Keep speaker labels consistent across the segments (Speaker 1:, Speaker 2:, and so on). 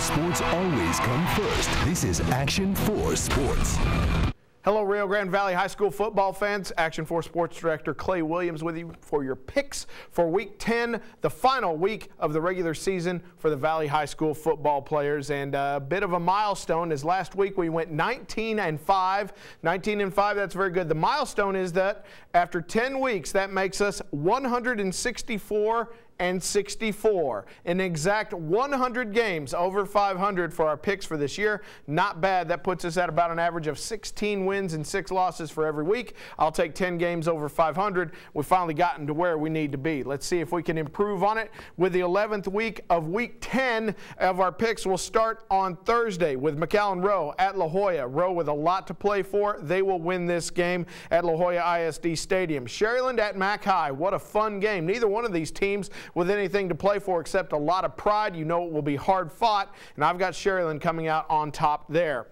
Speaker 1: Sports always come first, this is Action 4 Sports.
Speaker 2: Hello, Rio Grande Valley High School football fans. Action 4 Sports Director Clay Williams with you for your picks for Week 10, the final week of the regular season for the Valley High School football players. And uh, a bit of a milestone is last week we went 19 and 5. 19 and 5, that's very good. The milestone is that after 10 weeks, that makes us 164 and 64. An exact 100 games over 500 for our picks for this year. Not bad. That puts us at about an average of 16 wins and 6 losses for every week. I'll take 10 games over 500. We've finally gotten to where we need to be. Let's see if we can improve on it. With the 11th week of week 10 of our picks, we'll start on Thursday with McAllen Rowe at La Joya. Rowe with a lot to play for. They will win this game at La Joya ISD Stadium. Sharyland at Mac High. What a fun game. Neither one of these teams with anything to play for except a lot of pride. You know it will be hard fought, and I've got Sharyland coming out on top there.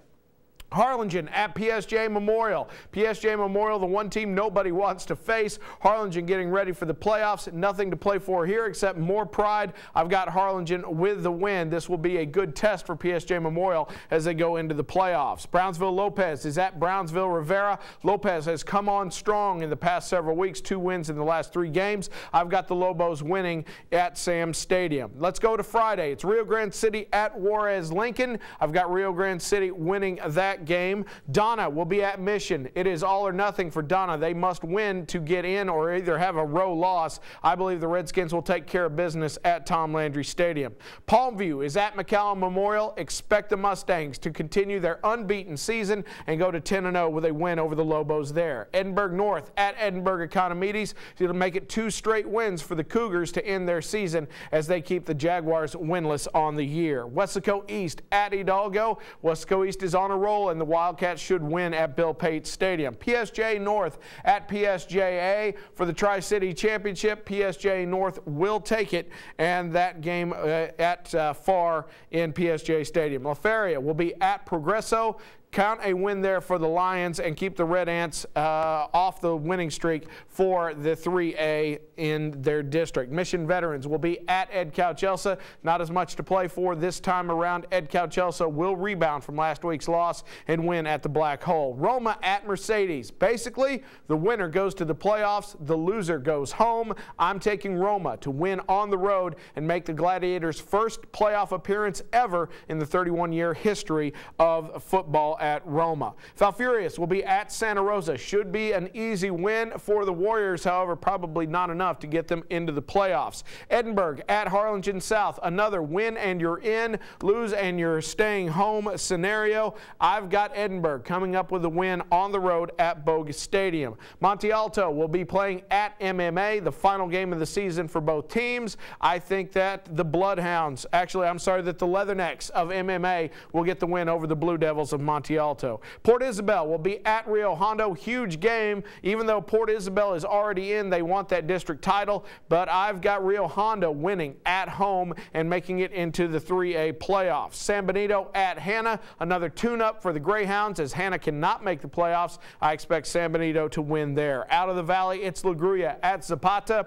Speaker 2: Harlingen at PSJ Memorial. PSJ Memorial, the one team nobody wants to face. Harlingen getting ready for the playoffs. Nothing to play for here except more pride. I've got Harlingen with the win. This will be a good test for PSJ Memorial as they go into the playoffs. Brownsville Lopez is at Brownsville Rivera. Lopez has come on strong in the past several weeks, two wins in the last three games. I've got the Lobos winning at Sam Stadium. Let's go to Friday. It's Rio Grande City at Juarez Lincoln. I've got Rio Grande City winning that game. Donna will be at Mission. It is all or nothing for Donna. They must win to get in or either have a row loss. I believe the Redskins will take care of business at Tom Landry Stadium. Palmview is at McAllen Memorial. Expect the Mustangs to continue their unbeaten season and go to 10-0 with a win over the Lobos there. Edinburg North at Edinburg Economedes. It'll make it two straight wins for the Cougars to end their season as they keep the Jaguars winless on the year. Weslaco East at Hidalgo. Weslaco East is on a roll and the Wildcats should win at Bill Pate Stadium. PSJ North at PSJA for the Tri-City Championship. PSJ North will take it, and that game uh, at uh, Farr in PSJ Stadium. La Feria will be at Progreso count a win there for the Lions and keep the Red Ants uh, off the winning streak for the 3A in their district. Mission Veterans will be at Edcouch-Elsa. Not as much to play for this time around. Edcouch-Elsa will rebound from last week's loss and win at the Black Hole. Roma at Mercedes. Basically, the winner goes to the playoffs. The loser goes home. I'm taking Roma to win on the road and make the Gladiators' first playoff appearance ever in the 31-year history of football at Roma. Falfurrias will be at Santa Rosa. Should be an easy win for the Warriors, however, probably not enough to get them into the playoffs. Edinburg at Harlingen South. Another win and you're in, lose and you're staying home scenario. I've got Edinburg coming up with a win on the road at Boggus Stadium. Monte Alto will be playing at MMA, the final game of the season for both teams. I think that the Bloodhounds, actually, I'm sorry, that the Leathernecks of MMA will get the win over the Blue Devils of Monte Alto. Port Isabel will be at Rio Hondo. Huge game. Even though Port Isabel is already in, they want that district title. But I've got Rio Hondo winning at home and making it into the 3A playoffs. San Benito at Hanna. Another tune-up for the Greyhounds as Hanna cannot make the playoffs. I expect San Benito to win there. Out of the valley, it's La Grulla at Zapata.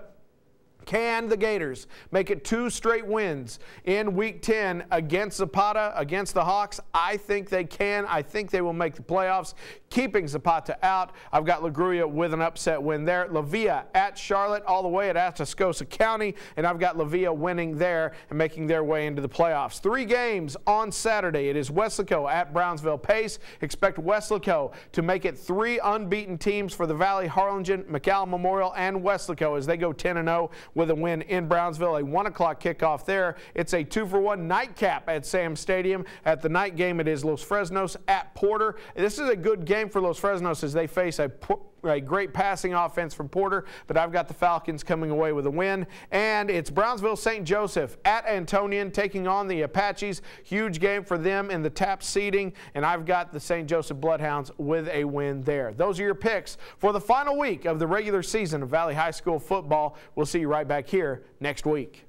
Speaker 2: Can the Gators make it two straight wins in Week 10 against Zapata, against the Hawks? I think they can. I think they will make the playoffs, keeping Zapata out. I've got La Grulla with an upset win there. La Villa at Charlotte, all the way at Atascosa County, and I've got La Villa winning there and making their way into the playoffs. Three games on Saturday. It is Weslaco at Brownsville Pace. Expect Weslaco to make it three unbeaten teams for the Valley, Harlingen, McAllen Memorial, and Weslaco as they go 10-0 with a win in Brownsville. A 1 o'clock kickoff there. It's a two for one nightcap at Sam Stadium. At the night game, it is Los Fresnos at Porter. This is a good game for Los Fresnos as they face a a great passing offense from Porter, but I've got the Falcons coming away with a win. And it's Brownsville St. Joseph at Antonian taking on the Apaches. Huge game for them in the TAPPS seeding, and I've got the St. Joseph Bloodhounds with a win there. Those are your picks for the final week of the regular season of Valley High School football. We'll see you right back here next week.